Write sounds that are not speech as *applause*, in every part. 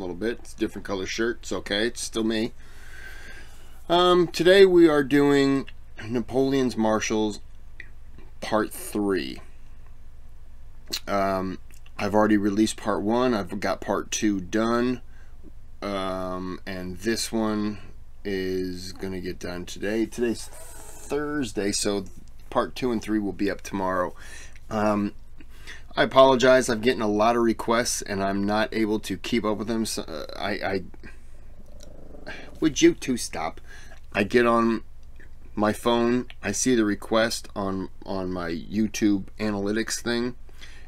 little bit. It's different color shirt. It's okay. It's still me. Um, today we are doing Napoleon's Marshals Part 3. Um, I've already released Part 1. I've got Part 2 done. Um, and this one is going to get done today. Today's Thursday, so Part 2 and 3 will be up tomorrow. Um, I apologize. I'm getting a lot of requests, and I'm not able to keep up with them. So, uh, I, I would you two stop? I get on my phone, I see the request on on my YouTube analytics thing,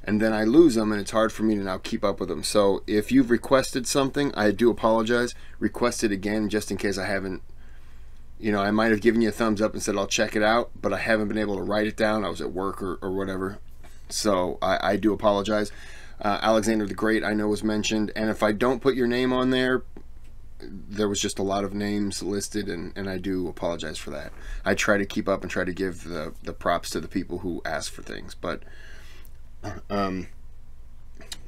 and then I lose them, and it's hard for me to now keep up with them. So if you've requested something, I do apologize. Request it again, just in case I haven't. You know, I might have given you a thumbs up and said I'll check it out, but I haven't been able to write it down. I was at work or, or whatever. So I, I do apologize. Uh, Alexander the Great, I know, was mentioned. And if I don't put your name on there, there was just a lot of names listed, and, and I do apologize for that. I try to keep up and try to give the, the props to the people who ask for things. But *clears throat* um,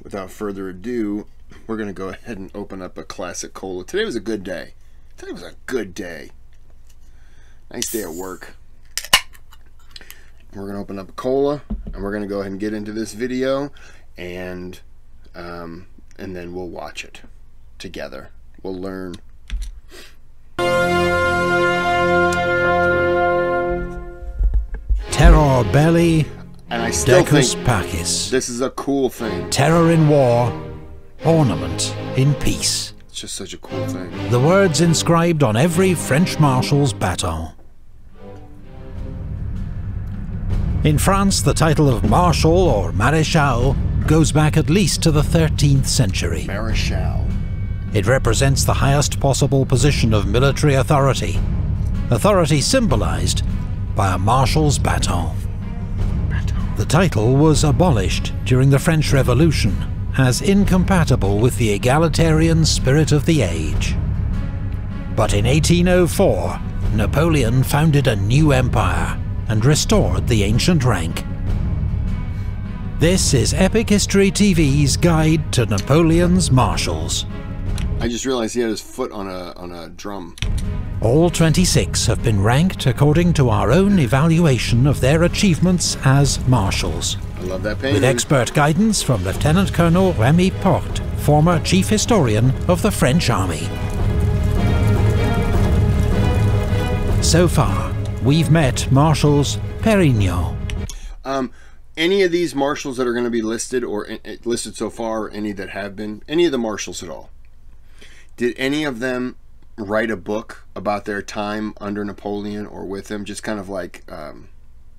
without further ado, we're going to go ahead and open up a classic cola. Today was a good day. Today was a good day. Nice day at work. We're going to open up a cola and we're going to go ahead and get into this video and um, and then we'll watch it together. We'll learn. Terror belli, And I still decus think pacis. this is a cool thing. Terror in war, ornament in peace. It's just such a cool thing. The words inscribed on every French marshal's baton. In France, the title of Marshal or Maréchal goes back at least to the 13th century. Marischal. It represents the highest possible position of military authority, authority symbolised by a marshal's baton. The title was abolished during the French Revolution as incompatible with the egalitarian spirit of the age. But in 1804, Napoleon founded a new empire and restored the ancient rank. This is Epic History TV's guide to Napoleon's marshals. I just realized he had his foot on a on a drum. All 26 have been ranked according to our own evaluation of their achievements as marshals, I love that painting. with expert guidance from Lieutenant Colonel Remy Porte, former chief historian of the French army. So far, we've met Marshals Perignon, Um, any of these marshals that are going to be listed or uh, listed so far, or any that have been, any of the marshals at all, did any of them write a book about their time under Napoleon or with him? Just kind of like, um,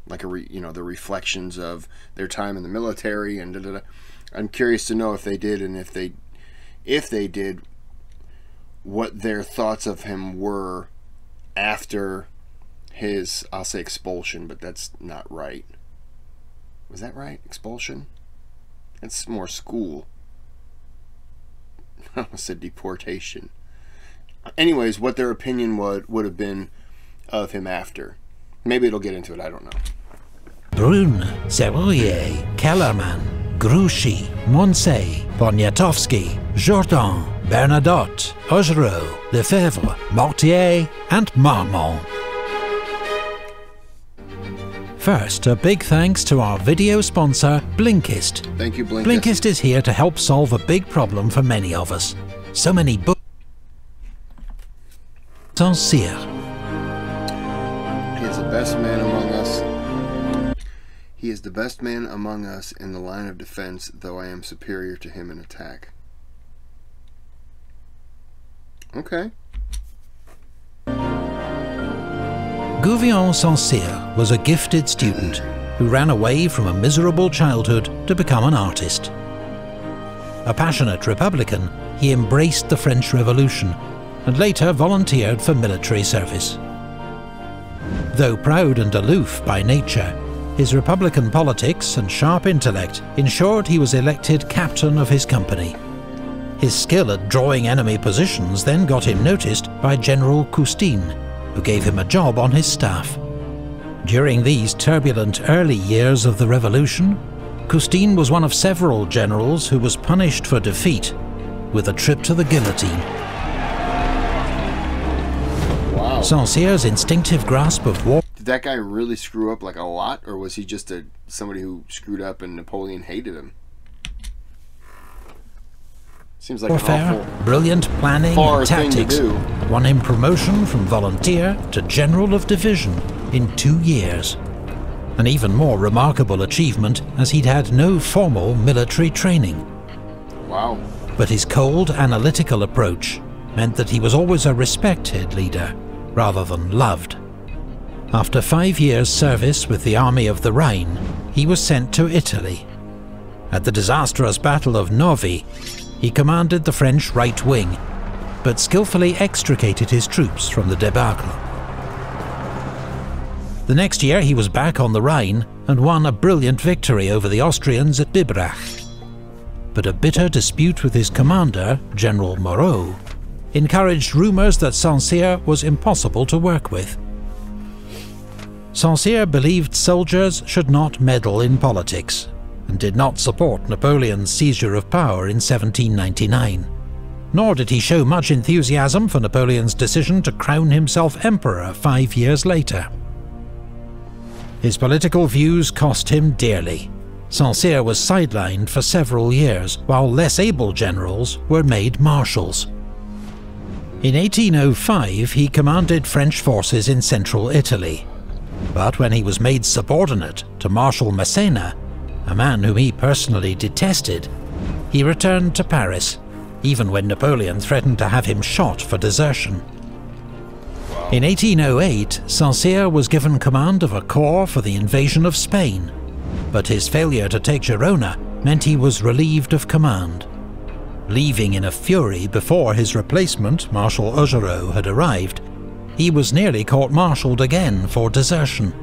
like a re, you know the reflections of their time in the military and da, da, da. I'm curious to know if they did and if they, if they did, what their thoughts of him were after his I'll say expulsion, but that's not right. Was that right? Expulsion? That's more school. *laughs* I said deportation. Anyways, what their opinion would would have been of him after. Maybe it'll get into it. I don't know. Brune, Sérurier, Kellermann, Grouchy, Moncey, Poniatowski, Jourdan, Bernadotte, Augereau, Lefebvre, Mortier, and Marmont. First, a big thanks to our video sponsor, Blinkist. Thank you, Blinkist. Blinkist is here to help solve a big problem for many of us. So many books. Saint-Cyr. He is the best man among us. He is the best man among us in the line of defense, though I am superior to him in attack. Okay. Gouvion Saint-Cyr was a gifted student who ran away from a miserable childhood to become an artist. A passionate Republican, he embraced the French Revolution and later volunteered for military service. Though proud and aloof by nature, his Republican politics and sharp intellect ensured he was elected captain of his company. His skill at drawing enemy positions then got him noticed by General Custine, who gave him a job on his staff. During these turbulent early years of the revolution, Custine was one of several generals who was punished for defeat, with a trip to the guillotine. Wow. Saint-Cyr's instinctive grasp of war Did that guy really screw up like a lot, or was he just a somebody who screwed up and Napoleon hated him? Seems like warfare, awful. brilliant planning and tactics won him promotion from volunteer to general of division in two years. An even more remarkable achievement as he'd had no formal military training. Wow. But his cold, analytical approach meant that he was always a respected leader, rather than loved. After five years' service with the Army of the Rhine, he was sent to Italy. At the disastrous Battle of Novi, he commanded the French right wing, but skillfully extricated his troops from the debacle. The next year he was back on the Rhine and won a brilliant victory over the Austrians at Biberach but a bitter dispute with his commander, General Moreau, encouraged rumours that Saint-Cyr was impossible to work with. Saint-Cyr believed soldiers should not meddle in politics, and did not support Napoleon's seizure of power in 1799. Nor did he show much enthusiasm for Napoleon's decision to crown himself emperor five years later. His political views cost him dearly. Saint-Cyr was sidelined for several years, while less able generals were made marshals. In 1805 he commanded French forces in central Italy, but when he was made subordinate to Marshal Massena, a man whom he personally detested, he returned to Paris, even when Napoleon threatened to have him shot for desertion. In 1808, Saint-Cyr was given command of a corps for the invasion of Spain, but his failure to take Girona meant he was relieved of command. Leaving in a fury before his replacement, Marshal Augereau, had arrived, he was nearly court-martialed again for desertion.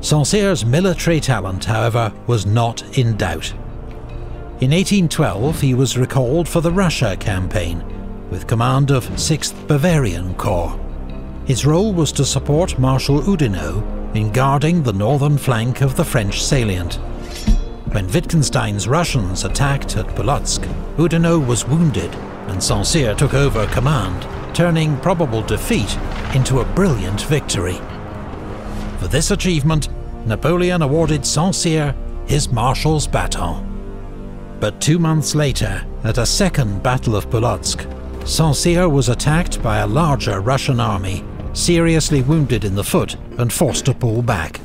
Saint-Cyr's military talent, however, was not in doubt. In 1812 he was recalled for the Russia campaign, with command of 6th Bavarian Corps. His role was to support Marshal Oudinot in guarding the northern flank of the French salient. When Wittgenstein's Russians attacked at Polotsk, Oudinot was wounded, and Saint-Cyr took over command, turning probable defeat into a brilliant victory. For this achievement, Napoleon awarded Saint-Cyr his Marshal's baton. But two months later, at a second Battle of Polotsk, Saint-Cyr was attacked by a larger Russian army, seriously wounded in the foot and forced to pull back.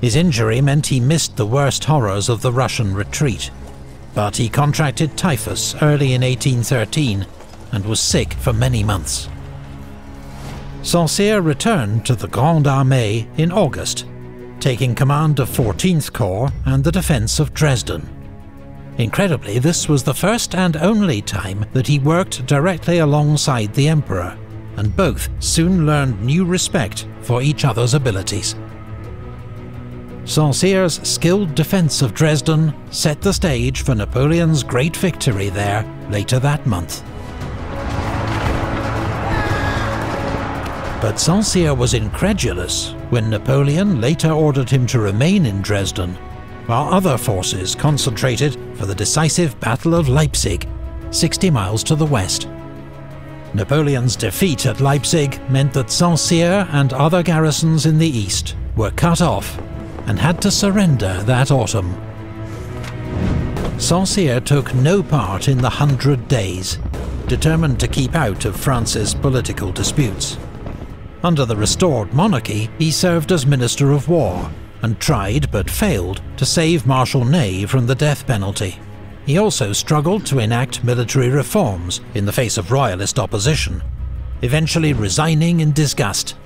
His injury meant he missed the worst horrors of the Russian retreat, but he contracted typhus early in 1813 and was sick for many months. Saint-Cyr returned to the Grande Armée in August, taking command of 14th Corps and the defence of Dresden. Incredibly, this was the first and only time that he worked directly alongside the Emperor, and both soon learned new respect for each other's abilities. Saint-Cyr's skilled defence of Dresden set the stage for Napoleon's great victory there later that month. But Saint-Cyr was incredulous when Napoleon later ordered him to remain in Dresden, while other forces concentrated for the decisive Battle of Leipzig, 60 miles to the west. Napoleon's defeat at Leipzig meant that Saint-Cyr and other garrisons in the east were cut off and had to surrender that autumn. Saint-Cyr took no part in the Hundred Days, determined to keep out of France's political disputes. Under the restored monarchy, he served as Minister of War, and tried, but failed, to save Marshal Ney from the death penalty. He also struggled to enact military reforms in the face of royalist opposition, eventually resigning in disgust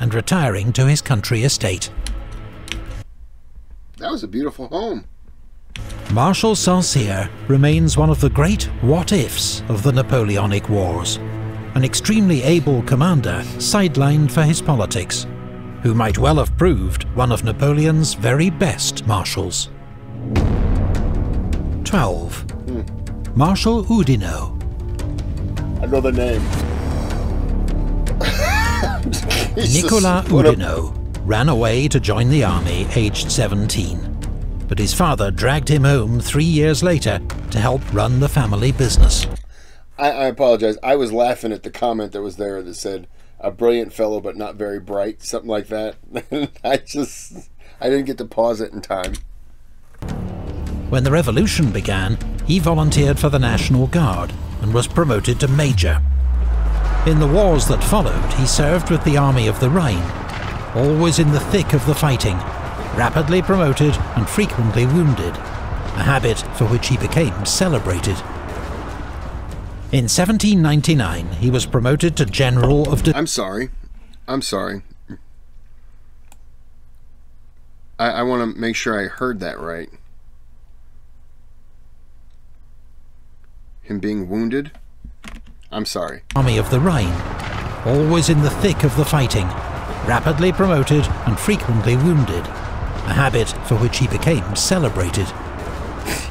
and retiring to his country estate. That was a beautiful home. Marshal Saint-Cyr remains one of the great what-ifs of the Napoleonic Wars, an extremely able commander sidelined for his politics, who might well have proved one of Napoleon's very best marshals. 12. Marshal Oudinot. Another name. *laughs* Nicolas Oudinot ran away to join the army aged 17. but his father dragged him home three years later to help run the family business. I, I apologize. I was laughing at the comment that was there that said, a brilliant fellow but not very bright, something like that. *laughs* I just, I didn't get to pause it in time. When the revolution began, he volunteered for the National Guard and was promoted to Major. In the wars that followed, he served with the Army of the Rhine, always in the thick of the fighting, rapidly promoted and frequently wounded, a habit for which he became celebrated. In 1799, he was promoted to General of... I'm sorry. I'm sorry. I, I want to make sure I heard that right. Him being wounded? I'm sorry. Army of the Rhine, always in the thick of the fighting, rapidly promoted and frequently wounded, a habit for which he became celebrated.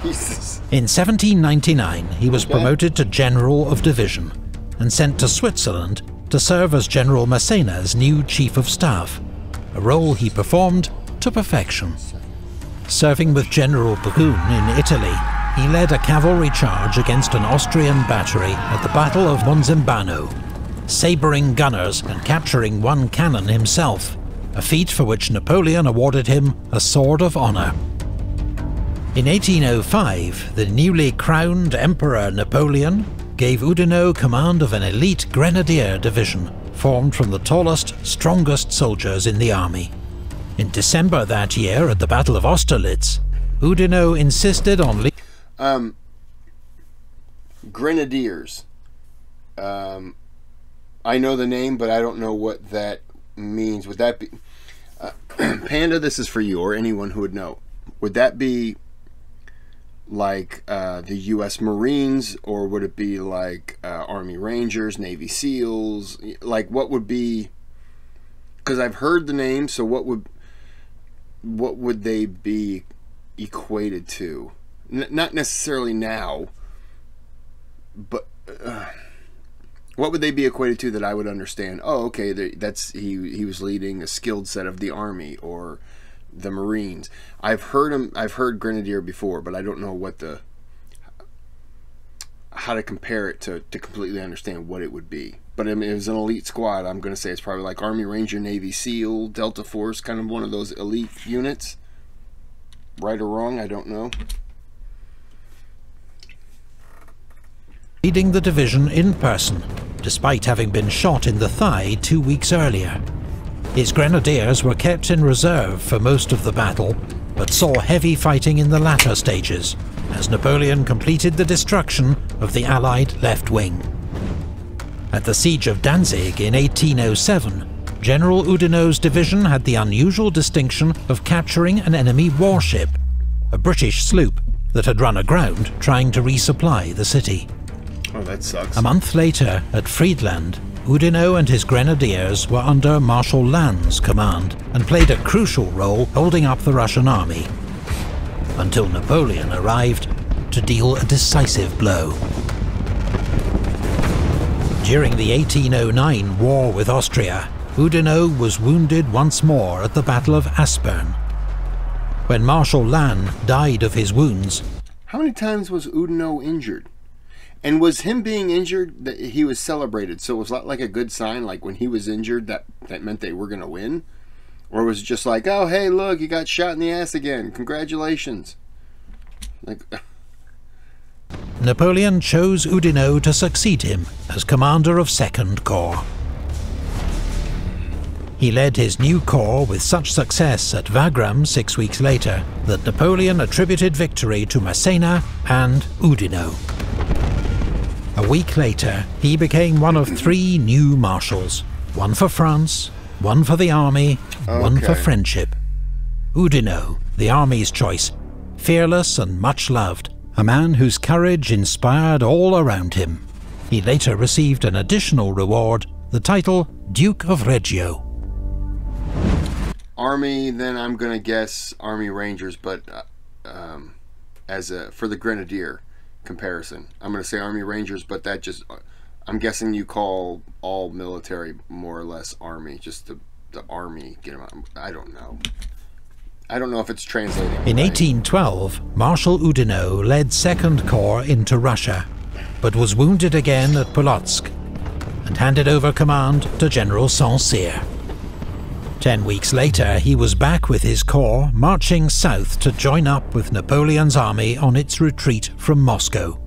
Jesus. In 1799, he was okay. promoted to General of Division and sent to Switzerland to serve as General Massena's new Chief of Staff, a role he performed to perfection. Serving with General Brune in Italy, he led a cavalry charge against an Austrian battery at the Battle of Monzambano, sabring gunners and capturing one cannon himself, a feat for which Napoleon awarded him a Sword of Honour. In 1805, the newly crowned Emperor Napoleon gave Oudinot command of an elite grenadier division formed from the tallest, strongest soldiers in the army. In December that year, at the Battle of Austerlitz, Oudinot insisted on... Um, grenadiers. Um, I know the name, but I don't know what that means. Would that be... Uh, *clears throat* Panda, this is for you, or anyone who would know. Would that be like uh, the U.S. Marines, or would it be like uh, Army Rangers, Navy SEALs? Like, what would be? Because I've heard the name, so what would what would they be equated to? N- not necessarily now, but uh, what would they be equated to that I would understand? Oh, okay, that's he he was leading a skilled set of the army, or the Marines. I've heard him. I've heard Grenadier before, but I don't know what the how to compare it to to completely understand what it would be. But I mean, it was an elite squad. I'm going to say it's probably like Army Ranger, Navy SEAL, Delta Force, kind of one of those elite units. Right or wrong, I don't know. Leading the division in person, despite having been shot in the thigh two weeks earlier. His grenadiers were kept in reserve for most of the battle, but saw heavy fighting in the latter stages, as Napoleon completed the destruction of the Allied left wing. At the Siege of Danzig in 1807, General Oudinot's division had the unusual distinction of capturing an enemy warship, a British sloop that had run aground trying to resupply the city. Oh, that sucks. A month later, at Friedland, Oudinot and his grenadiers were under Marshal Lannes' command and played a crucial role holding up the Russian army, until Napoleon arrived to deal a decisive blow. During the 1809 war with Austria, Oudinot was wounded once more at the Battle of Aspern. When Marshal Lannes died of his wounds... How many times was Oudinot injured? And was him being injured that he was celebrated? So it was like a good sign. Like when he was injured, that that meant they were going to win, or was it just like, oh hey, look, you got shot in the ass again. Congratulations. Like. *laughs* Napoleon chose Oudinot to succeed him as commander of Second Corps. He led his new corps with such success at Wagram six weeks later that Napoleon attributed victory to Massena and Oudinot. A week later, he became one of three new marshals. One for France, one for the army, okay. one for friendship. Oudinot, the army's choice, fearless and much loved, a man whose courage inspired all around him. He later received an additional reward, the title Duke of Reggio. Army, then I'm going to guess Army Rangers, but uh, um, as a for the Grenadier comparison. I'm going to say Army Rangers, but that just, I'm guessing you call all military more or less Army, just the, the Army, get them out. I don't know. I don't know if it's translating. In 1812, Marshal Oudinot led Second Corps into Russia, but was wounded again at Polotsk and handed over command to General Saint-Cyr. Ten weeks later, he was back with his corps, marching south to join up with Napoleon's army on its retreat from Moscow.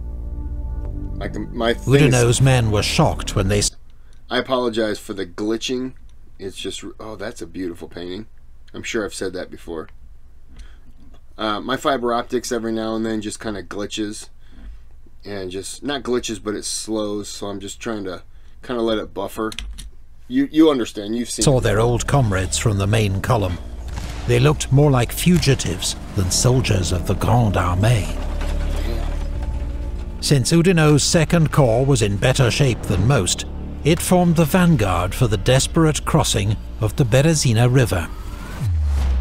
My, my Oudinot's men were shocked when they... I apologize for the glitching. It's just... Oh, that's a beautiful painting. I'm sure I've said that before. Uh, my fiber optics every now and then just kind of glitches. And just... Not glitches, but it slows. So I'm just trying to kind of let it buffer. You you understand? You've seen. Saw their old comrades from the main column. They looked more like fugitives than soldiers of the Grande Armée. Since Oudinot's second corps was in better shape than most, it formed the vanguard for the desperate crossing of the Berezina River.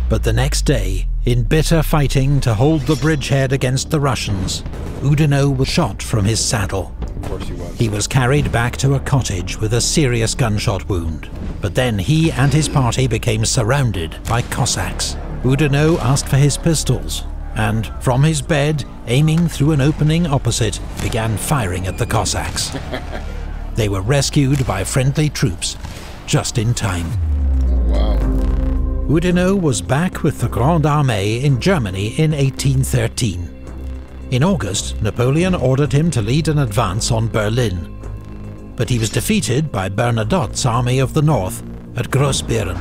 But the next day, in bitter fighting to hold the bridgehead against the Russians, Oudinot was shot from his saddle. Of course he was. He was carried back to a cottage with a serious gunshot wound. But then he and his party became surrounded by Cossacks. Oudinot asked for his pistols, and from his bed, aiming through an opening opposite, began firing at the Cossacks. *laughs* they were rescued by friendly troops, just in time. Wow. Oudinot was back with the Grande Armée in Germany in 1813. In August, Napoleon ordered him to lead an advance on Berlin, but he was defeated by Bernadotte's Army of the North at Grossbeeren.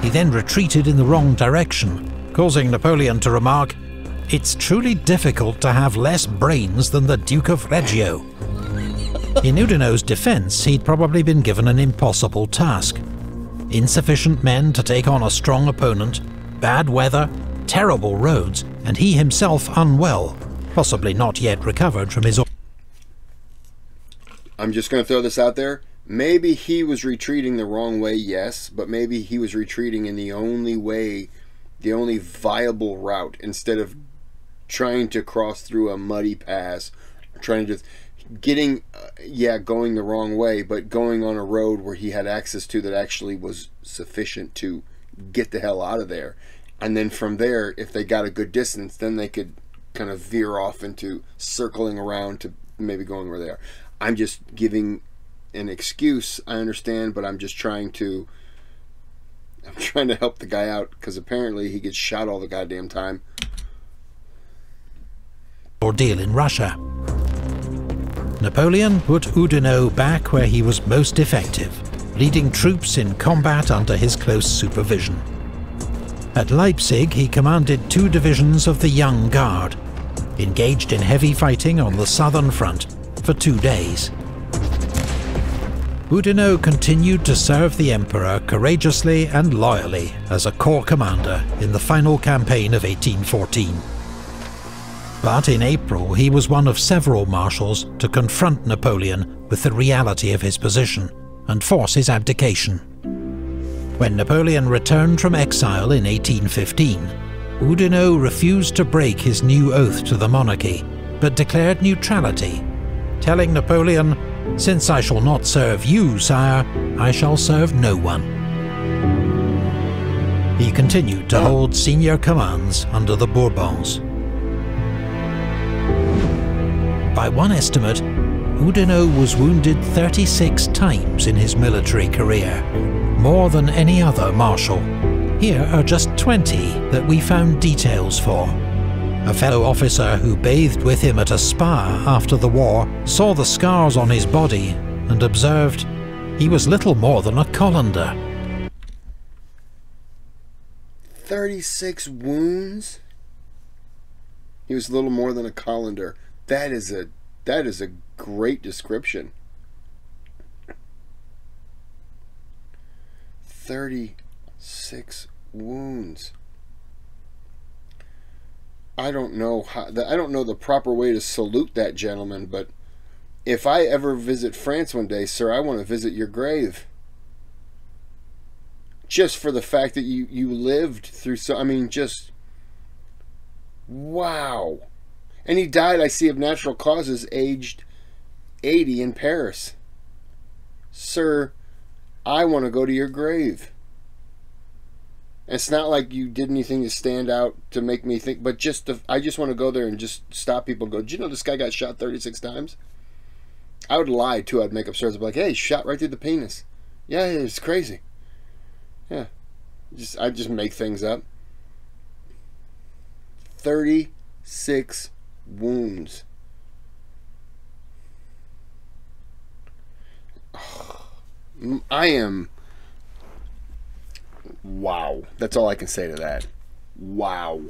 He then retreated in the wrong direction, causing Napoleon to remark, It's truly difficult to have less brains than the Duke of Reggio. In Oudinot's defence, he'd probably been given an impossible task. Insufficient men to take on a strong opponent, bad weather, terrible roads, and he himself unwell, possibly not yet recovered from his... I'm just going to throw this out there. Maybe he was retreating the wrong way, yes, but maybe he was retreating in the only way, the only viable route, instead of trying to cross through a muddy pass, trying to getting uh, yeah going the wrong way but going on a road where he had access to that actually was sufficient to get the hell out of there. And then from there if they got a good distance then they could kind of veer off into circling around to maybe going where they are. I'm just giving an excuse i understand but i'm just trying to i'm *laughs* trying to help the guy out because apparently he gets shot all the goddamn time. Ordeal in russia Napoleon put Oudinot back where he was most effective, leading troops in combat under his close supervision. At Leipzig he commanded two divisions of the Young Guard, engaged in heavy fighting on the southern front for two days. Oudinot continued to serve the Emperor courageously and loyally as a corps commander in the final campaign of 1814. But in April he was one of several marshals to confront Napoleon with the reality of his position and force his abdication. When Napoleon returned from exile in 1815, Oudinot refused to break his new oath to the monarchy, but declared neutrality, telling Napoleon, Since I shall not serve you, sire, I shall serve no one. He continued to hold senior commands under the Bourbons. By one estimate, Oudinot was wounded 36 times in his military career, more than any other marshal. Here are just 20 that we found details for. A fellow officer who bathed with him at a spa after the war saw the scars on his body and observed he was little more than a colander. 36 wounds? He was little more than a colander. That is a that is a great description. 36 wounds. I don't know how I don't know the proper way to salute that gentleman, but if I ever visit France one day, sir, I want to visit your grave. Just for the fact that you you lived through so I mean just wow. And he died, I see, of natural causes, aged 80 in Paris. Sir, I want to go to your grave. It's not like you did anything to stand out to make me think, but just to, I just want to go there and just stop people. Go, do you know this guy got shot 36 times? I would lie too. I'd make up stories. I'd be like, hey, shot right through the penis. Yeah, it's crazy. Yeah, just I just make things up. 36 wounds. *sighs* I am. Wow. That's all I can say to that. Wow.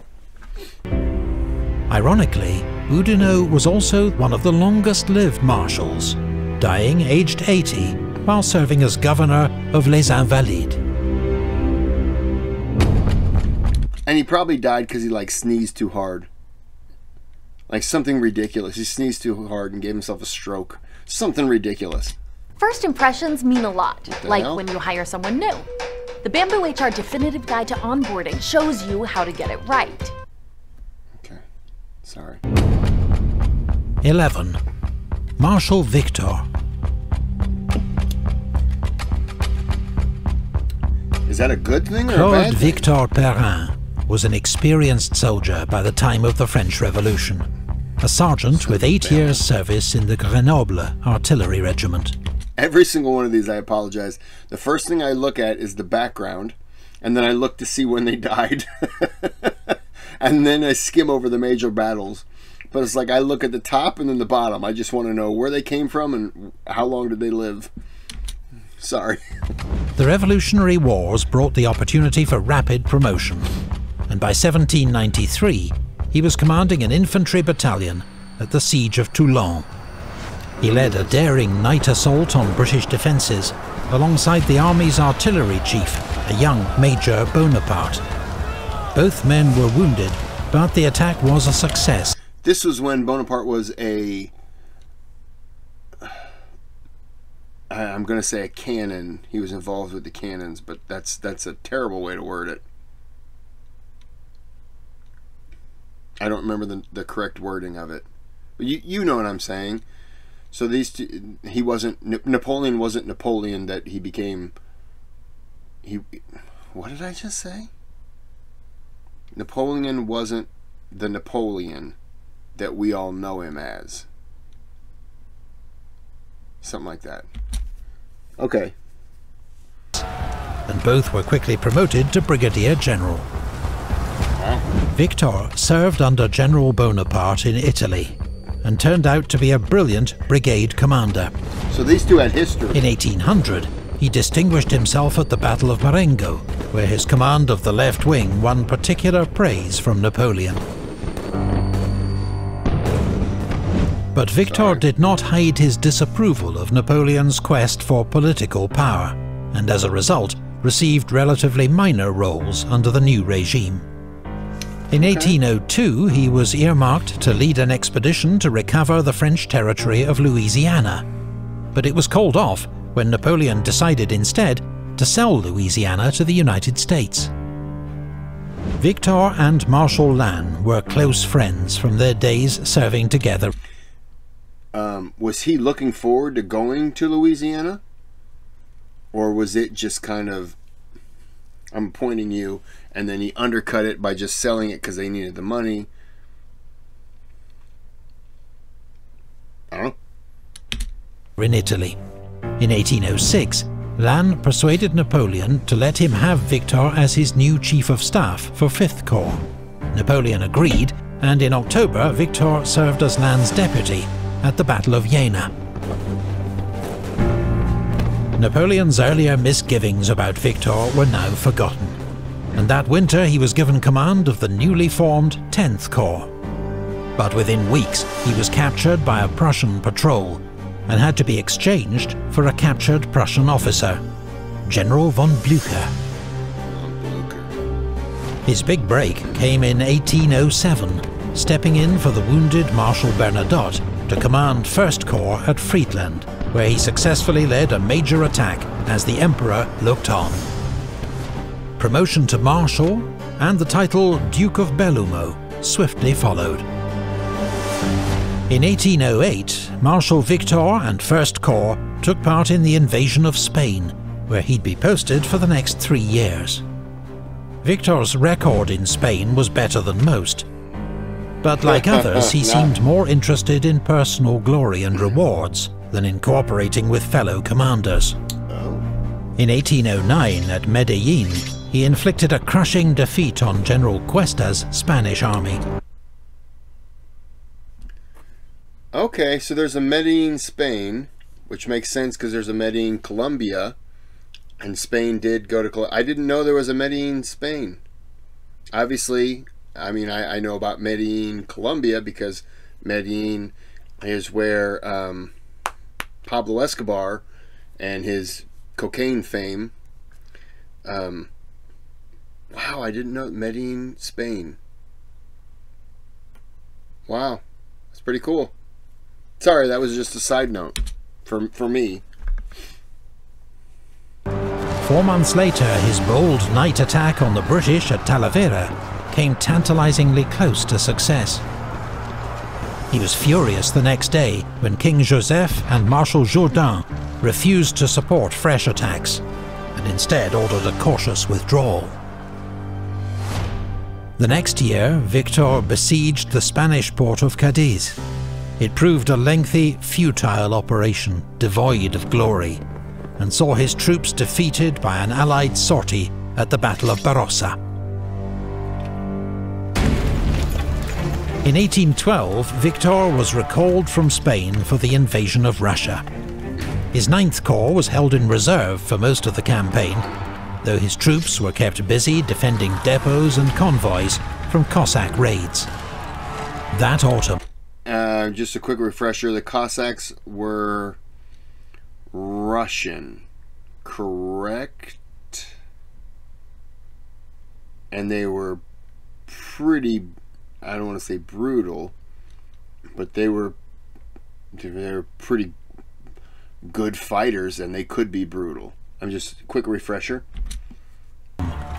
Ironically, Oudinot was also one of the longest lived marshals, dying aged 80 while serving as governor of Les Invalides. And he probably died because he like sneezed too hard. Like something ridiculous. He sneezed too hard and gave himself a stroke. Something ridiculous. First impressions mean a lot, like hell? when you hire someone new. The Bamboo HR Definitive Guide to Onboarding shows you how to get it right. Okay. Sorry. 11. Marshal Victor. Is that a good thing or a Claude bad thing? Victor Perrin was an experienced soldier by the time of the French Revolution, a sergeant with eight years' service in the Grenoble Artillery Regiment. Every single one of these, I apologize. The first thing I look at is the background, and then I look to see when they *laughs* died. and then I skim over the major battles. But it's like I look at the top and then the bottom. I just want to know where they came from and how long did they live. Sorry. The Revolutionary Wars brought the opportunity for rapid promotion, and by 1793 he was commanding an infantry battalion at the Siege of Toulon. He led a daring night assault on British defences alongside the army's artillery chief, a young Major Bonaparte. Both men were wounded, but the attack was a success. This was when Bonaparte was a... I'm going to say a cannon. He was involved with the cannons, but that's that's a terrible way to word it. I don't remember the the correct wording of it, but you you know what I'm saying. So these two, he wasn't Napoleon wasn't Napoleon that he became. He, what did I just say? Napoleon wasn't the Napoleon that we all know him as. Something like that. Okay. and both were quickly promoted to brigadier general. Victor served under General Bonaparte in Italy and turned out to be a brilliant brigade commander. So these two had history. In 1800, he distinguished himself at the Battle of Marengo, where his command of the left wing won particular praise from Napoleon. But Victor did not hide his disapproval of Napoleon's quest for political power, and as a result, received relatively minor roles under the new regime. In 1802, he was earmarked to lead an expedition to recover the French territory of Louisiana. But it was called off when Napoleon decided instead to sell Louisiana to the United States. Victor and Marshal Lannes were close friends from their days serving together. Um, was he looking forward to going to Louisiana? Or was it just kind of, I'm pointing you, and then he undercut it by just selling it because they needed the money? I don't know. in Italy. In 1806, Lannes persuaded Napoleon to let him have Victor as his new chief of staff for Fifth Corps. Napoleon agreed, and in October, Victor served as Lannes' deputy at the Battle of Jena. Napoleon's earlier misgivings about Victor were now forgotten, and that winter he was given command of the newly formed 10th Corps. But within weeks, he was captured by a Prussian patrol and had to be exchanged for a captured Prussian officer, General von Blücher. His big break came in 1807, stepping in for the wounded Marshal Bernadotte to command 1st Corps at Friedland, where he successfully led a major attack as the Emperor looked on. Promotion to Marshal and the title Duke of Belluno swiftly followed. In 1808, Marshal Victor and 1st Corps took part in the invasion of Spain, where he'd be posted for the next three years. Victor's record in Spain was better than most. But like *laughs* others, he seemed more interested in personal glory and rewards than in cooperating with fellow commanders. Oh. In 1809, at Medellin, he inflicted a crushing defeat on General Cuesta's Spanish army. Okay, so there's a Medellin, Spain, which makes sense because there's a Medellin, Colombia, and Spain did go to. I didn't know there was a Medellin, Spain. Obviously, I mean, I, I know about Medellin, Colombia because Medellin is where um, Pablo Escobar and his cocaine fame. Um, wow, I didn't know Medellin, Spain. Wow, that's pretty cool. Sorry, that was just a side note for for me. Four months later, his bold night attack on the British at Talavera came tantalizingly close to success. He was furious the next day when King Joseph and Marshal Jourdan refused to support fresh attacks, and instead ordered a cautious withdrawal. The next year, Victor besieged the Spanish port of Cadiz. It proved a lengthy, futile operation, devoid of glory, and saw his troops defeated by an Allied sortie at the Battle of Barrosa. In 1812, Victor was recalled from Spain for the invasion of Russia. His Ninth Corps was held in reserve for most of the campaign, though his troops were kept busy defending depots and convoys from Cossack raids. That autumn. Uh, just a quick refresher the Cossacks were Russian, correct? And they were pretty, I don't want to say brutal, but they were they were pretty good fighters and they could be brutal. I'm just quick refresher.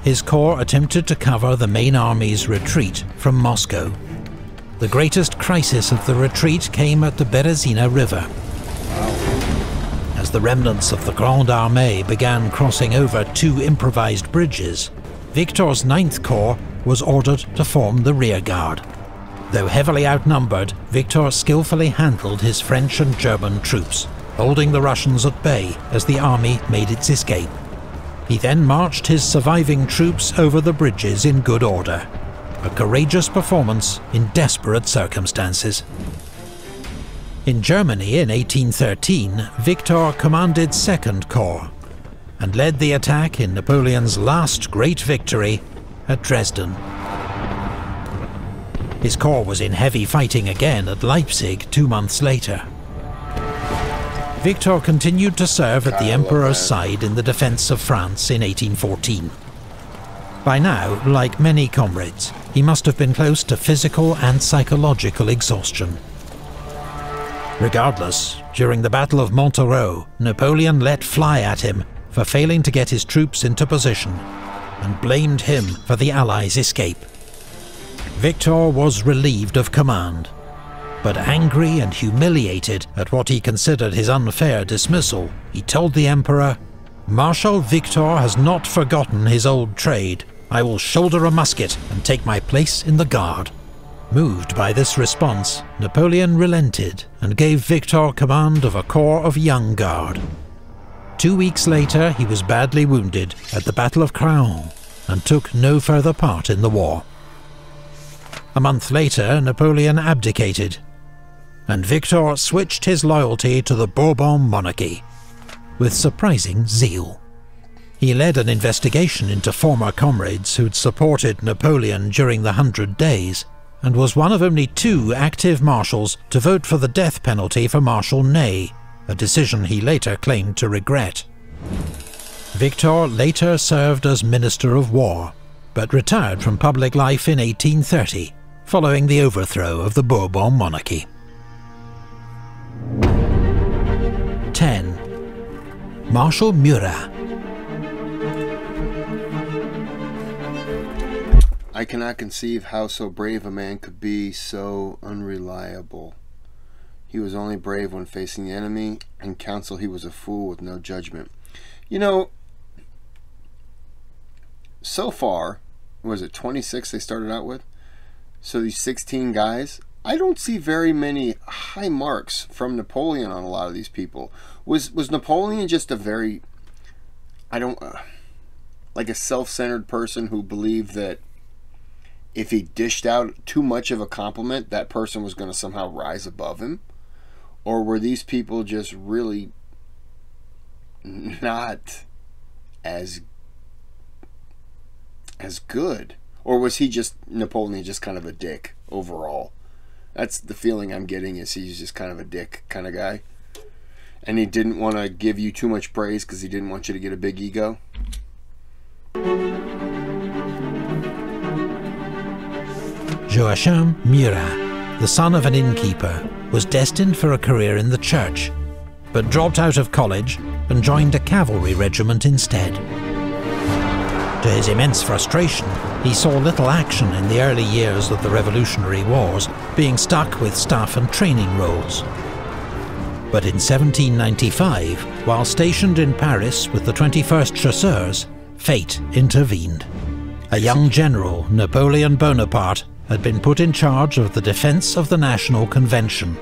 His corps attempted to cover the main army's retreat from Moscow. The greatest crisis of the retreat came at the Berezina River as the remnants of the Grande Armée began crossing over two improvised bridges, Victor's Ninth Corps was ordered to form the rearguard. Though heavily outnumbered, Victor skillfully handled his French and German troops, holding the Russians at bay as the army made its escape. He then marched his surviving troops over the bridges in good order, a courageous performance in desperate circumstances. In Germany in 1813, Victor commanded Second Corps and led the attack in Napoleon's last great victory at Dresden. His corps was in heavy fighting again at Leipzig two months later. Victor continued to serve at the Emperor's side in the defence of France in 1814. By now, like many comrades, he must have been close to physical and psychological exhaustion. Regardless, during the Battle of Montereau, Napoleon let fly at him for failing to get his troops into position, and blamed him for the Allies' escape. Victor was relieved of command, but angry and humiliated at what he considered his unfair dismissal, he told the Emperor, Marshal Victor has not forgotten his old trade. I will shoulder a musket and take my place in the Guard. Moved by this response, Napoleon relented and gave Victor command of a corps of Young Guard. Two weeks later he was badly wounded at the Battle of Craonne and took no further part in the war. A month later Napoleon abdicated, and Victor switched his loyalty to the Bourbon monarchy, with surprising zeal. He led an investigation into former comrades who'd supported Napoleon during the Hundred Days, and was one of only two active marshals to vote for the death penalty for Marshal Ney, a decision he later claimed to regret. Victor later served as Minister of War, but retired from public life in 1830, following the overthrow of the Bourbon monarchy. 10. Marshal Murat I cannot conceive how so brave a man could be so unreliable. He was only brave when facing the enemy. In council, he was a fool with no judgment. You know, so far, was it 26 they started out with? So these 16 guys, I don't see very many high marks from Napoleon on a lot of these people. Was was Napoleon just a very I don't uh, like a self-centered person who believed that if he dished out too much of a compliment, that person was going to somehow rise above him? Or were these people just really not as as good? Or was he just Napoleon just kind of a dick overall? That's the feeling I'm getting is he's just kind of a dick kind of guy. And he didn't want to give you too much praise because he didn't want you to get a big ego. Joachim Murat, the son of an innkeeper, was destined for a career in the church, but dropped out of college and joined a cavalry regiment instead. To his immense frustration, he saw little action in the early years of the Revolutionary Wars, being stuck with staff and training roles. But in 1795, while stationed in Paris with the 21st Chasseurs, fate intervened. A young general, Napoleon Bonaparte, had been put in charge of the defence of the National Convention.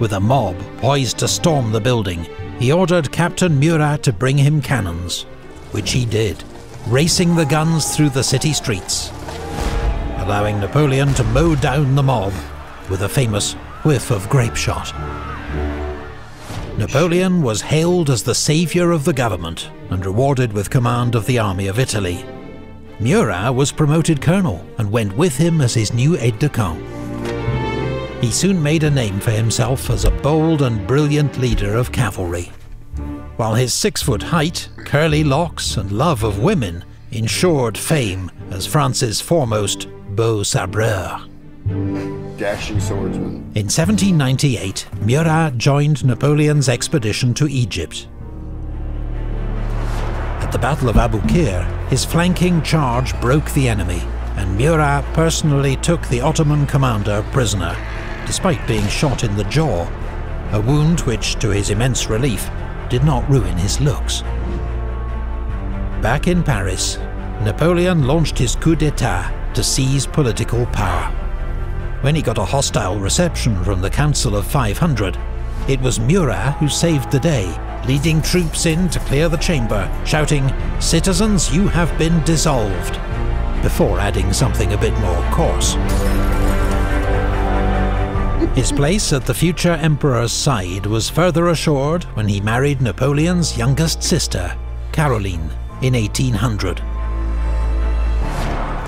With a mob poised to storm the building, he ordered Captain Murat to bring him cannons, which he did, racing the guns through the city streets, allowing Napoleon to mow down the mob with a famous whiff of grape shot. Napoleon was hailed as the saviour of the government and rewarded with command of the army of Italy, Murat was promoted colonel and went with him as his new aide-de-camp. He soon made a name for himself as a bold and brilliant leader of cavalry. While his six-foot height, curly locks and love of women ensured fame as France's foremost beau sabreur. Dashing swordsman. In 1798, Murat joined Napoleon's expedition to Egypt at the Battle of Abu Qir, his flanking charge broke the enemy, and Murat personally took the Ottoman commander prisoner, despite being shot in the jaw, a wound which, to his immense relief, did not ruin his looks. Back in Paris, Napoleon launched his coup d'etat to seize political power. When he got a hostile reception from the Council of 500, it was Murat who saved the day leading troops in to clear the chamber, shouting, Citizens, you have been dissolved, before adding something a bit more coarse. His place at the future emperor's side was further assured when he married Napoleon's youngest sister, Caroline, in 1800.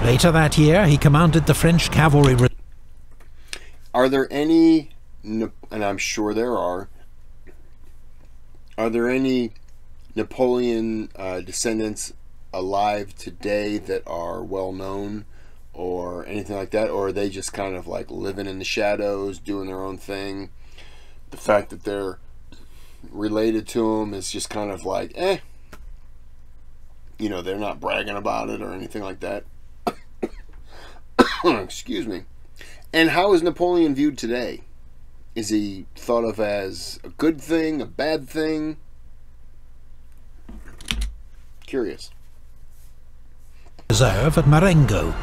Later that year, he commanded the French cavalry. Are there any, and I'm sure there are, are there any Napoleon uh, descendants alive today that are well known or anything like that? Or are they just kind of like living in the shadows, doing their own thing? The fact that they're related to him is just kind of like, eh. You know, they're not bragging about it or anything like that. *coughs* Excuse me. And how is Napoleon viewed today? Is he thought of as a good thing, a bad thing? Curious. Reserve at Marengo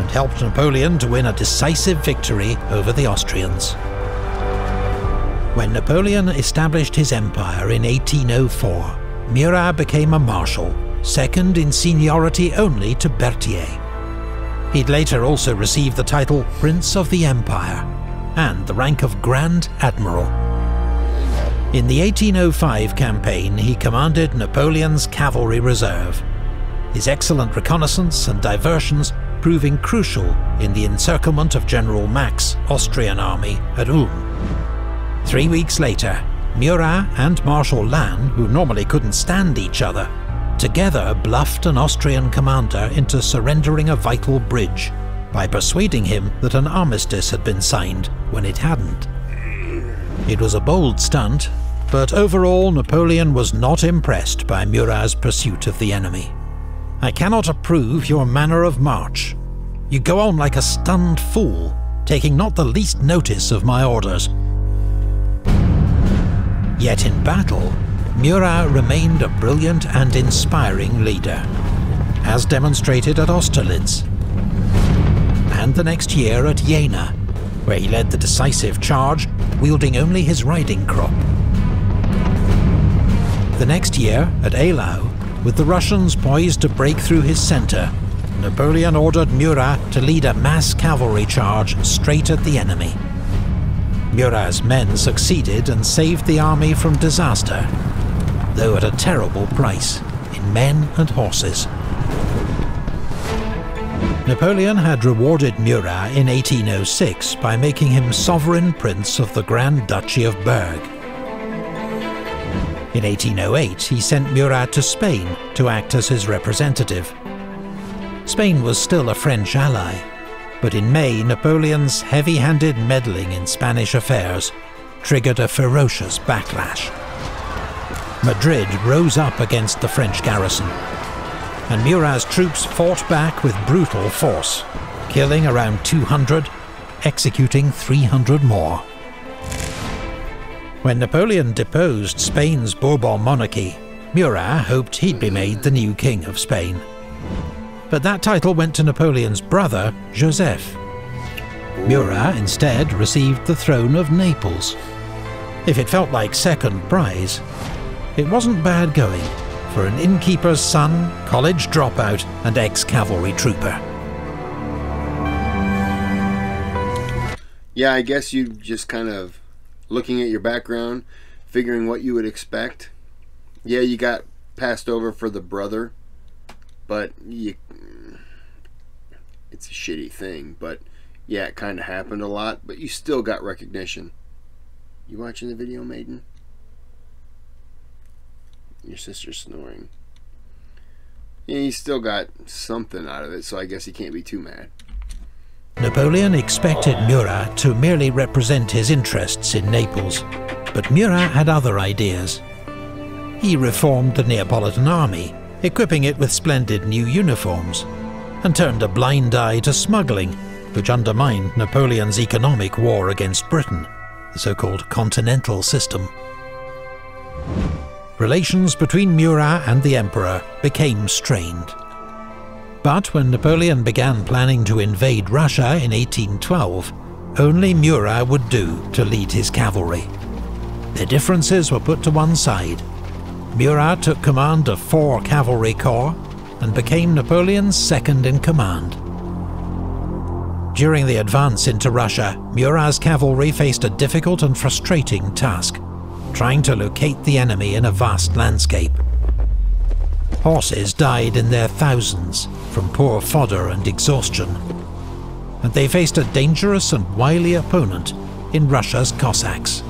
and helped Napoleon to win a decisive victory over the Austrians. When Napoleon established his empire in 1804, Murat became a marshal, second in seniority only to Berthier. He'd later also receive the title Prince of the Empire and the rank of Grand Admiral. In the 1805 campaign, he commanded Napoleon's cavalry reserve, his excellent reconnaissance and diversions proving crucial in the encirclement of General Mack's Austrian army at Ulm. Three weeks later, Murat and Marshal Lannes, who normally couldn't stand each other, together bluffed an Austrian commander into surrendering a vital bridge by persuading him that an armistice had been signed when it hadn't. It was a bold stunt, but overall Napoleon was not impressed by Murat's pursuit of the enemy. I cannot approve your manner of march. You go on like a stunned fool, taking not the least notice of my orders. Yet in battle, Murat remained a brilliant and inspiring leader. as demonstrated at Austerlitz, and the next year at Jena, where he led the decisive charge, wielding only his riding crop. The next year, at Eylau, with the Russians poised to break through his centre, Napoleon ordered Murat to lead a mass cavalry charge straight at the enemy. Murat's men succeeded and saved the army from disaster, though at a terrible price in men and horses. Napoleon had rewarded Murat in 1806 by making him sovereign prince of the Grand Duchy of Berg. In 1808 he sent Murat to Spain to act as his representative. Spain was still a French ally, but in May Napoleon's heavy-handed meddling in Spanish affairs triggered a ferocious backlash. Madrid rose up against the French garrison, and Murat's troops fought back with brutal force, killing around 200, executing 300 more. When Napoleon deposed Spain's Bourbon monarchy, Murat hoped he'd be made the new king of Spain. But that title went to Napoleon's brother, Joseph. Murat instead received the throne of Naples. If it felt like second prize, it wasn't bad going for an innkeeper's son, college dropout, and ex-cavalry trooper. Yeah, I guess you just kind of looking at your background, figuring what you would expect. Yeah, you got passed over for the brother, but you it's a shitty thing, but yeah, it kind of happened a lot, but you still got recognition. You watching the video, Maiden? Your sister's snoring. Yeah, he still got something out of it, so I guess he can't be too mad. Napoleon expected Murat to merely represent his interests in Naples, but Murat had other ideas. He reformed the Neapolitan army, equipping it with splendid new uniforms, and turned a blind eye to smuggling, which undermined Napoleon's economic war against Britain, the so-called Continental System relations between Murat and the Emperor became strained. But when Napoleon began planning to invade Russia in 1812, only Murat would do to lead his cavalry. Their differences were put to one side. Murat took command of four cavalry corps and became Napoleon's second in command. During the advance into Russia, Murat's cavalry faced a difficult and frustrating task trying to locate the enemy in a vast landscape. Horses died in their thousands from poor fodder and exhaustion, and they faced a dangerous and wily opponent in Russia's Cossacks.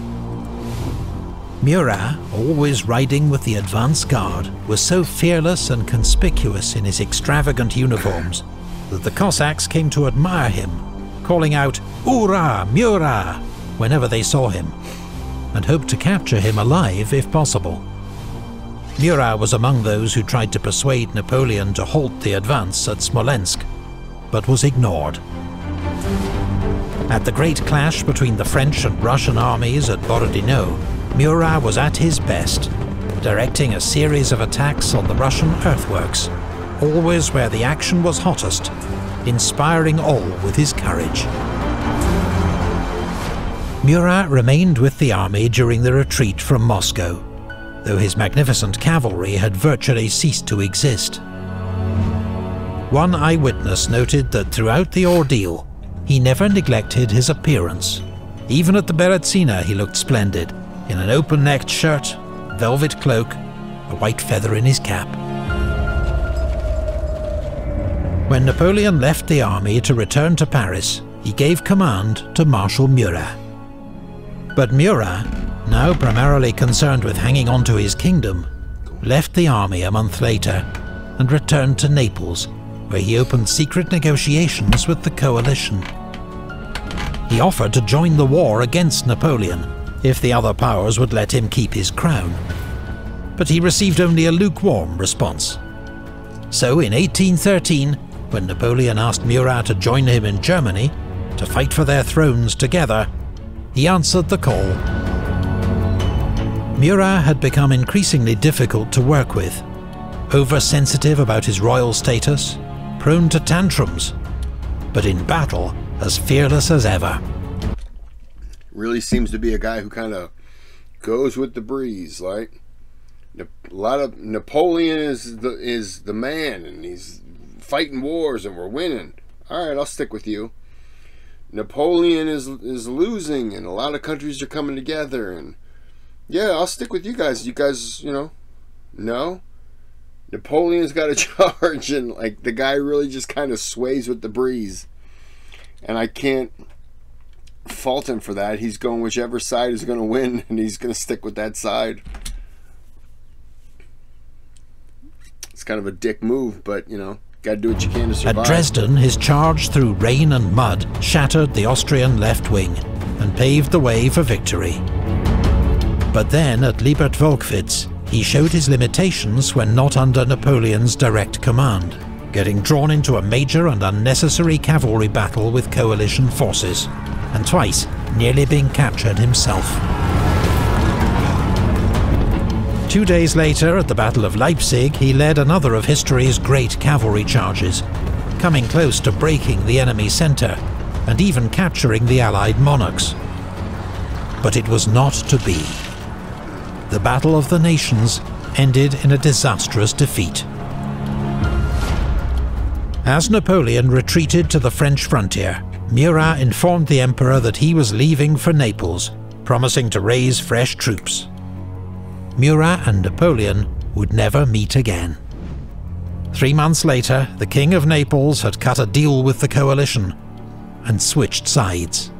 Murat, always riding with the advance guard, was so fearless and conspicuous in his extravagant uniforms that the Cossacks came to admire him, calling out, Ura, Murat, whenever they saw him and hoped to capture him alive if possible. Murat was among those who tried to persuade Napoleon to halt the advance at Smolensk, but was ignored. At the great clash between the French and Russian armies at Borodino, Murat was at his best, directing a series of attacks on the Russian earthworks, always where the action was hottest, inspiring all with his courage. Murat remained with the army during the retreat from Moscow, though his magnificent cavalry had virtually ceased to exist. One eyewitness noted that throughout the ordeal, he never neglected his appearance. Even at the Berezina he looked splendid, in an open-necked shirt, velvet cloak, a white feather in his cap. When Napoleon left the army to return to Paris, he gave command to Marshal Murat. But Murat, now primarily concerned with hanging on to his kingdom, left the army a month later and returned to Naples, where he opened secret negotiations with the coalition. He offered to join the war against Napoleon if the other powers would let him keep his crown. But he received only a lukewarm response. So in 1813, when Napoleon asked Murat to join him in Germany, to fight for their thrones together, he answered the call. Murat had become increasingly difficult to work with, oversensitive about his royal status, prone to tantrums, but in battle as fearless as ever. Really seems to be a guy who kind of goes with the breeze, like a lot of Napoleon is the is the man, and he's fighting wars, and we're winning. All right, I'll stick with you. Napoleon is is losing, and a lot of countries are coming together, and yeah, I'll stick with you guys. You guys, you know, no. Napoleon's got a *laughs* charge, and like the guy really just kind of sways with the breeze, and I can't fault him for that. He's going whichever side is going to win, *laughs* and he's going to stick with that side. It's kind of a dick move, but you know, got to do what you can to survive. At Dresden, his charge through rain and mud shattered the Austrian left wing and paved the way for victory. But then at Liebertwolkwitz, he showed his limitations when not under Napoleon's direct command, getting drawn into a major and unnecessary cavalry battle with coalition forces, and twice nearly being captured himself. Two days later, at the Battle of Leipzig, he led another of history's great cavalry charges, coming close to breaking the enemy's centre, and even capturing the Allied monarchs. But it was not to be. The Battle of the Nations ended in a disastrous defeat. As Napoleon retreated to the French frontier, Murat informed the Emperor that he was leaving for Naples, promising to raise fresh troops. Murat and Napoleon would never meet again. Three months later, the King of Naples had cut a deal with the coalition and switched sides.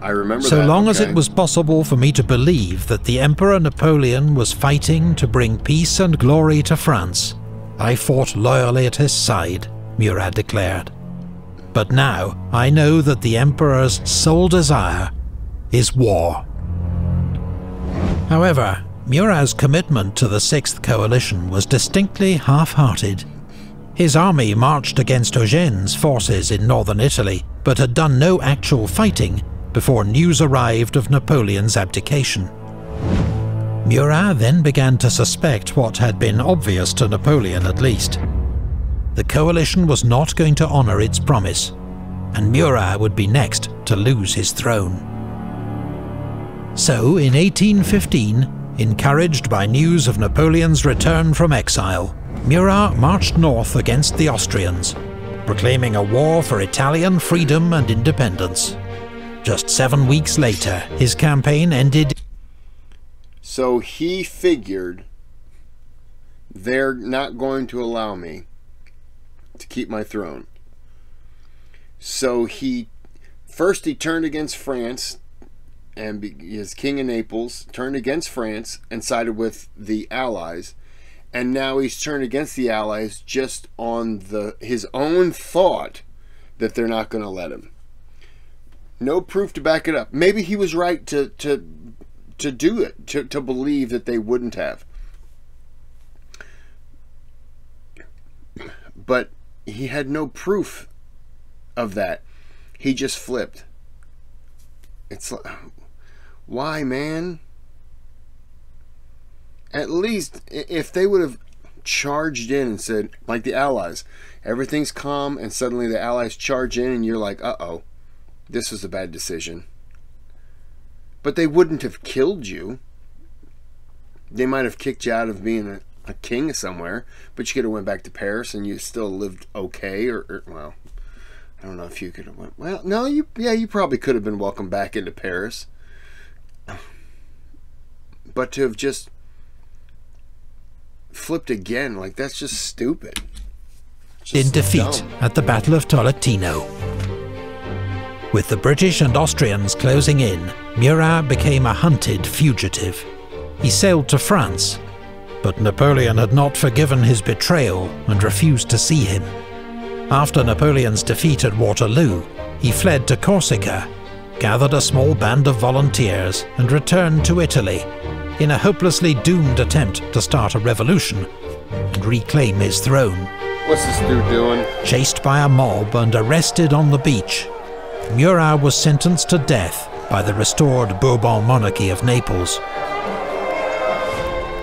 I remember so that, long as it was possible for me to believe that the Emperor Napoleon was fighting to bring peace and glory to France, I fought loyally at his side, Murat declared. But now I know that the Emperor's sole desire is war. However, Murat's commitment to the Sixth Coalition was distinctly half-hearted. His army marched against Eugene's forces in northern Italy, but had done no actual fighting before news arrived of Napoleon's abdication. Murat then began to suspect what had been obvious to Napoleon at least. The coalition was not going to honour its promise, and Murat would be next to lose his throne. So, in 1815, encouraged by news of Napoleon's return from exile, Murat marched north against the Austrians, proclaiming a war for Italian freedom and independence. Just seven weeks later, his campaign ended. So he figured they're not going to allow me to keep my throne. So he first he turned against France and is king of Naples, turned against France and sided with the Allies. And now he's turned against the Allies just on the his own thought that they're not going to let him. No proof to back it up. Maybe he was right to to to do it, to, to believe that they wouldn't have. But he had no proof of that. He just flipped. It's like, why, man? At least if they would have charged in and said, like the Allies, everything's calm, and suddenly the Allies charge in, and you're like, uh oh, this was a bad decision. But they wouldn't have killed you. They might have kicked you out of being a, a king somewhere, but you could have went back to Paris and you still lived okay, or, or well, I don't know if you could have went. Well, no, you yeah, you probably could have been welcomed back into Paris. But to have just flipped again, like that's just stupid. Just in defeat dumb. at the Battle of Tolentino. With the British and Austrians closing in, Murat became a hunted fugitive. He sailed to France, but Napoleon had not forgiven his betrayal and refused to see him. After Napoleon's defeat at Waterloo, he fled to Corsica, gathered a small band of volunteers and returned to Italy in a hopelessly doomed attempt to start a revolution and reclaim his throne. What's this dude doing? Chased by a mob and arrested on the beach, Murat was sentenced to death by the restored Bourbon monarchy of Naples.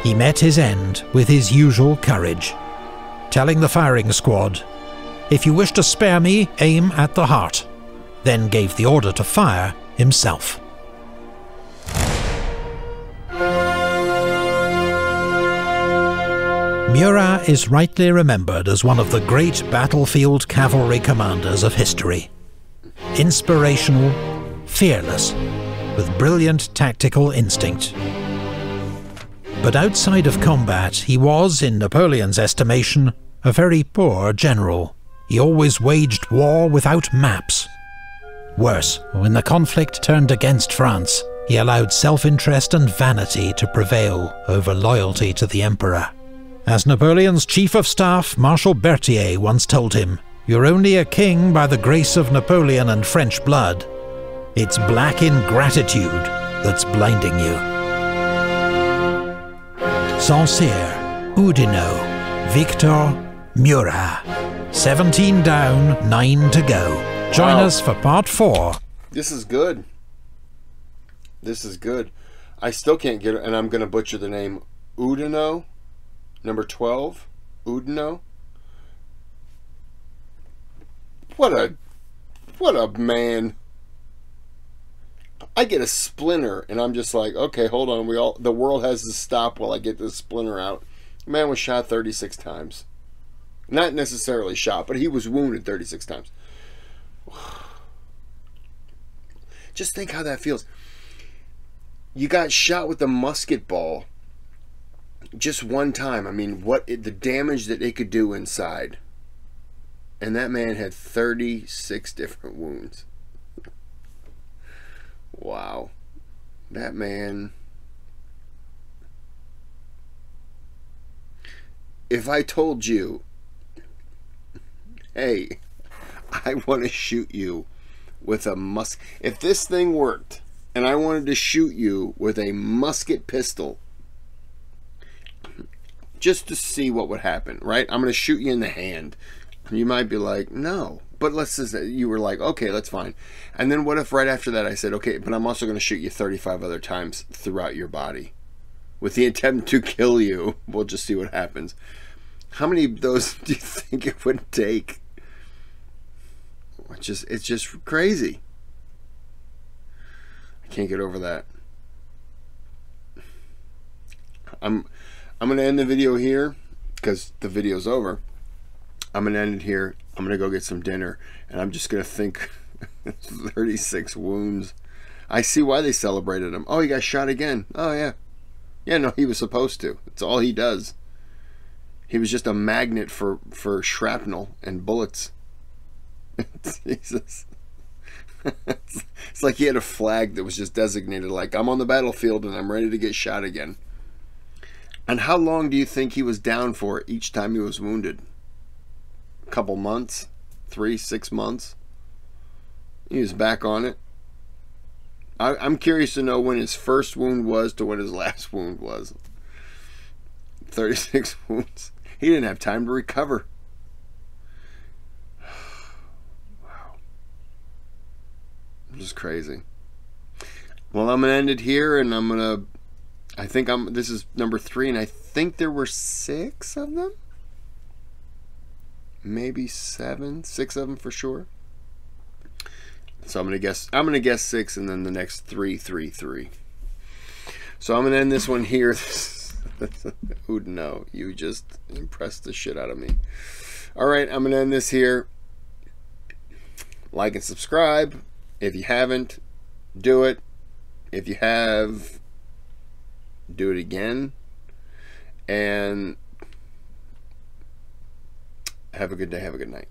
He met his end with his usual courage, telling the firing squad, If you wish to spare me, aim at the heart, then gave the order to fire himself. Murat is rightly remembered as one of the great battlefield cavalry commanders of history. Inspirational, fearless, with brilliant tactical instinct. But outside of combat, he was, in Napoleon's estimation, a very poor general. He always waged war without maps. Worse, when the conflict turned against France, he allowed self-interest and vanity to prevail over loyalty to the emperor. As Napoleon's chief of staff, Marshal Berthier, once told him, You're only a king by the grace of Napoleon and French blood. It's black ingratitude that's blinding you. Saint-Cyr, Oudinot, Victor, Murat. 17 down, 9 to go. Join Wow. us for part 4 This is good. This is good. I still can't get it, and I'm going to butcher the name. Udino, number 12. Udino. What a, what a man. I get a splinter, and I'm just like, okay, hold on. We all, the world has to stop while I get this splinter out. The Man was shot 36 times. Not necessarily shot, but he was wounded 36 times. *sighs* Just think how that feels. You got shot with a musket ball just one time. I mean, what the damage that it could do inside. And that man had 36 different wounds. Wow. That man. If I told you, hey, I want to shoot you with a mus if this thing worked and I wanted to shoot you with a musket pistol just to see what would happen, right? I'm going to shoot you in the hand. You might be like, "No." But let's say you were like, "Okay, that's fine." And then what if right after that I said, "Okay, but I'm also going to shoot you 35 other times throughout your body with the intent to kill you." *laughs* We'll just see what happens. How many of those *laughs* do you think it would take? It's just it's just crazy. I can't get over that. I'm I'm gonna end the video here because the video's over. I'm gonna end it here. I'm gonna go get some dinner, and I'm just gonna think *laughs* 36 wounds. I see why they celebrated him. Oh, he got shot again. Oh yeah, yeah. No, he was supposed to. It's all he does. He was just a magnet for for shrapnel and bullets. *laughs* Jesus. *laughs* it's like he had a flag that was just designated like I'm on the battlefield and I'm ready to get shot again. And how long do you think he was down for each time he was wounded? Couple months? Three, six months? He was back on it. I, I'm curious to know when his first wound was to when his *laughs* last wound was. 36 *laughs* wounds. He didn't have time to recover. *sighs* Wow. Just crazy. Well, I'm gonna end it here, and I'm gonna. I think I'm. This is number three, and I think there were six of them. Maybe seven, six of them for sure. So I'm gonna guess. I'm gonna guess six, and then the next three, three, three. So I'm gonna end this one here. *laughs* Who'd know? You just impressed the shit out of me. All right, I'm gonna end this here. Like and subscribe. If you haven't, do it. If you have, do it again. And have a good day. Have a good night.